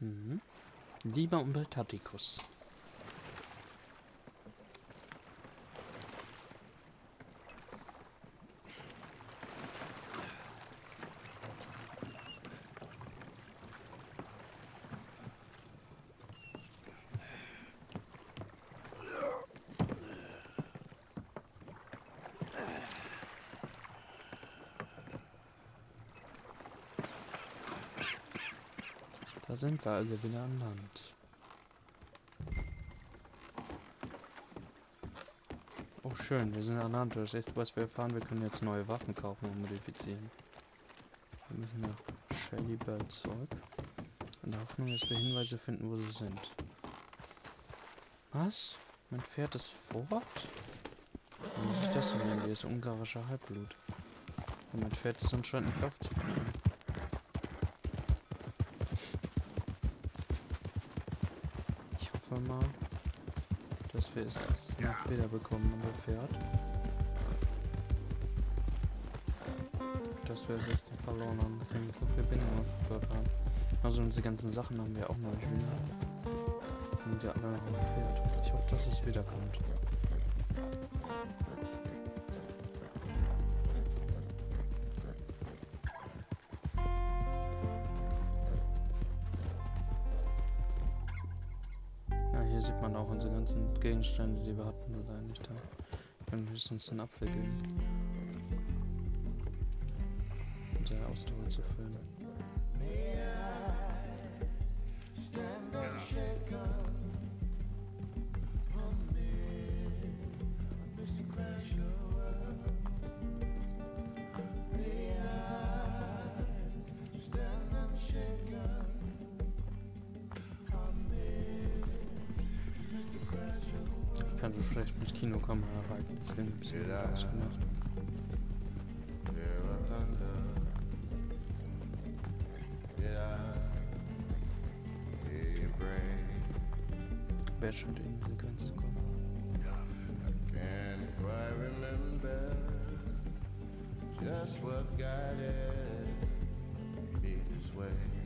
Mhm. Lieber Umbertatikus. Sind wir alle wieder an Land. Oh schön, wir sind an Land. Das erste, was wir erfahren, wir können jetzt neue Waffen kaufen und modifizieren. Wir müssen nach Shelly zurück. In der Hoffnung, dass wir Hinweise finden, wo sie sind. Was? Mein Pferd ist fort? Wie ich das denn? Die ist ungarischer Halbblut. Und mein Pferd ist anscheinend nicht aufzufinden. Ich hoffe mal, dass wir es noch wieder bekommen, unser Pferd. Dass wir es jetzt nicht verloren haben, dass wir nicht so viel Bindung aufgebaut haben. Also diese ganzen Sachen haben wir auch noch nicht wieder. Sind ja alle noch am Pferd. Ich hoffe, dass es wiederkommt. Man auch unsere ganzen Gegenstände, die wir hatten, sind eigentlich da. Wir können höchstens einen Apfel geben. Um seine Ausdauer zu füllen. Schlecht mit Kinokamera hab ich es mir ausgemacht. Wäre schon in diese Grenze kommen. Just what guided me this way.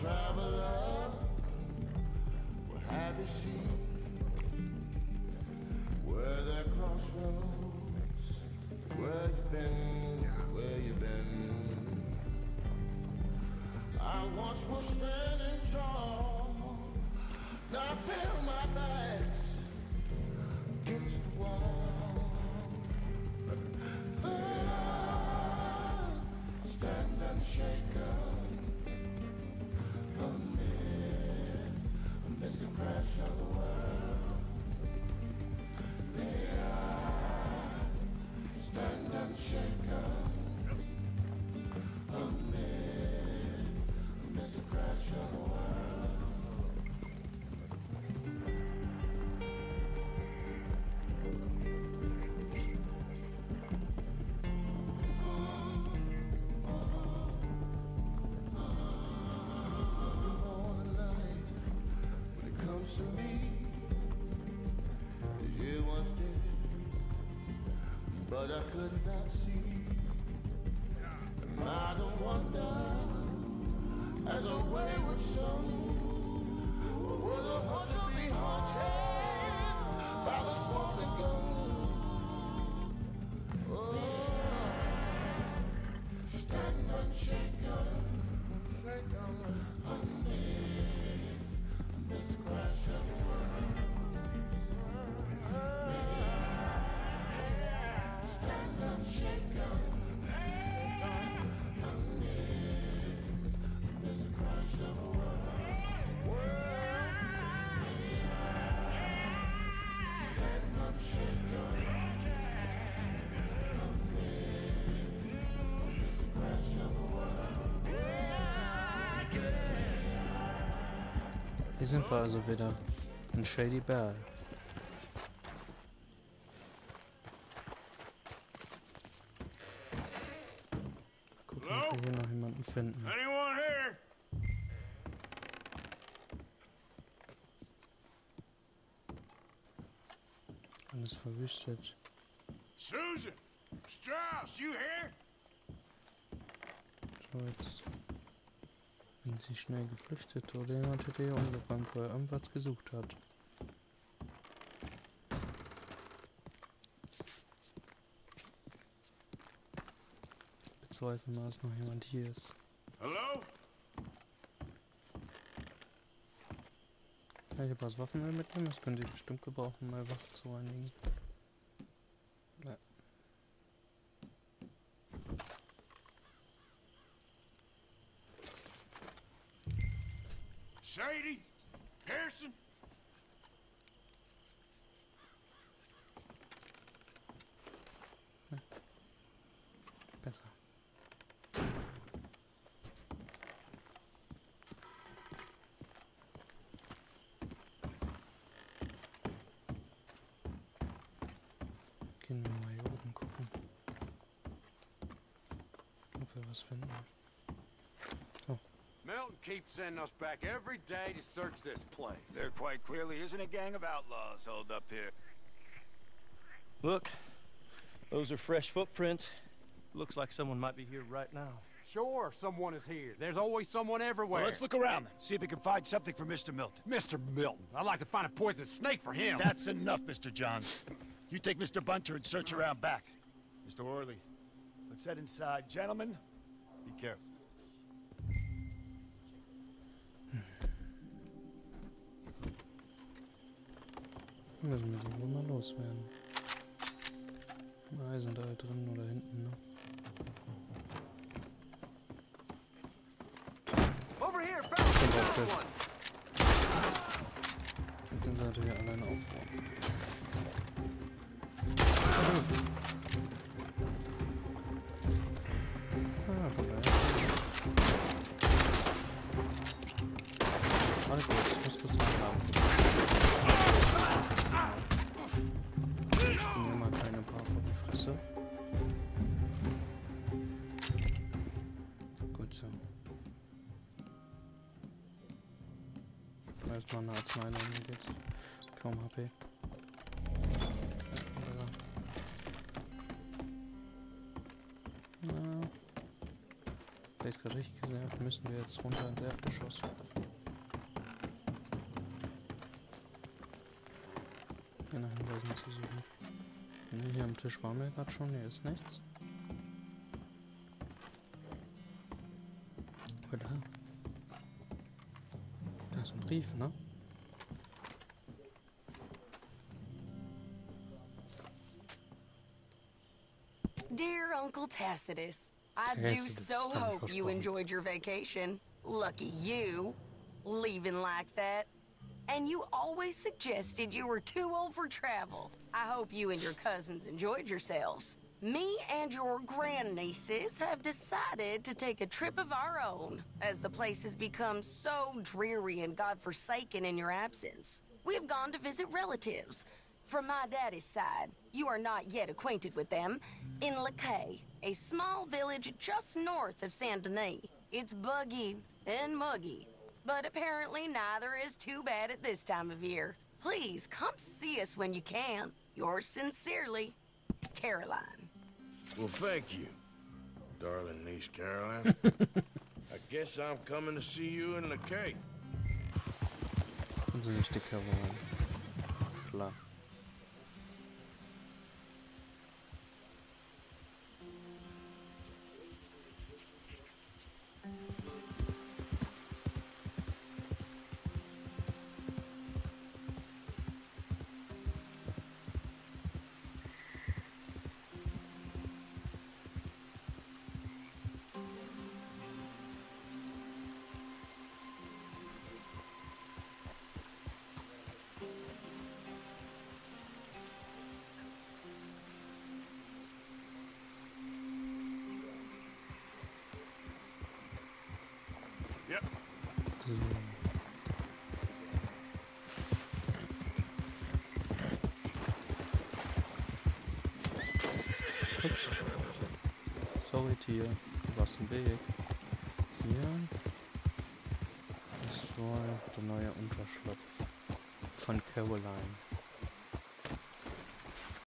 traveler, what have you seen? Were there crossroads? Where you been? Where you been? I once was standing tall. Now I feel my back's against the wall. shut the world. what I could not see. And I don't wonder, as a wayward soul, will the haunter be haunted by the swamp and? Hier sind wir also wieder. In Shady Bell. Gucken, ob wir hier noch jemanden finden. Verwüstet. Susan! Strauss, you here? So, jetzt sind sie schnell geflüchtet oder jemand hätte hier umgerannt, weil er irgendwas gesucht hat. Bezweifeln dass noch jemand hier ist. Hello? Ja, ich habe was Waffenöl mitnehmen, das können sie bestimmt gebrauchen, mal Waffen zu reinigen. Ja. Sadie? Pearson? Besser. Gehen wir mal hier oben gucken. Ob wir was finden. Milton keeps sending us back every day to search this place. There quite clearly isn't a gang of outlaws held up here. Look, those are fresh footprints. Looks like someone might be here right now. Sure, someone is here. There's always someone everywhere. Well, let's look around then. See if we can find something for Mr. Milton. Mr. Milton, I'd like to find a poisonous snake for him. That's enough, Mr. Johns. You take Mr. Bunter and search around back. Mr. Orley, let's head inside. Gentlemen, be careful. Müssen wir die wohl mal loswerden. Na, sind da halt drin oder hinten, ne? Another auch one. Jetzt sind sie natürlich alleine auf. Warte kurz, ich muss kurz nachladen. Ich mir mal keine paar vor die Fresse. Gut so. Erstmal eine Arznei nehmen, geht's. Kaum HP. Ich gerade richtig habe, müssen wir jetzt runter ins Erdgeschoss. Hier nach Hinweisen zu suchen. Ne, hier am Tisch waren wir gerade schon, hier ist nichts. Da ist ein Brief, ne? Dear Uncle Tacitus, I do so hope you enjoyed your vacation. Lucky you, leaving like that. And you always suggested you were too old for travel. I hope you and your cousins enjoyed yourselves. Me and your grandnieces have decided to take a trip of our own, as the place has become so dreary and godforsaken in your absence. We have gone to visit relatives. From my daddy's side, you are not yet acquainted with them, in Lacaille, a small village just north of Saint Denis. It's buggy and muggy, but apparently neither is too bad at this time of year. Please come see us when you can. Yours sincerely, Caroline. Well, thank you, darling niece Caroline. I guess I'm coming to see you in the cake. Sind sie nicht Caroline? Klar. So. Ups. Sorry, Tier. Du warst im Weg. Hier ist wohl der neue Unterschlupf von Caroline.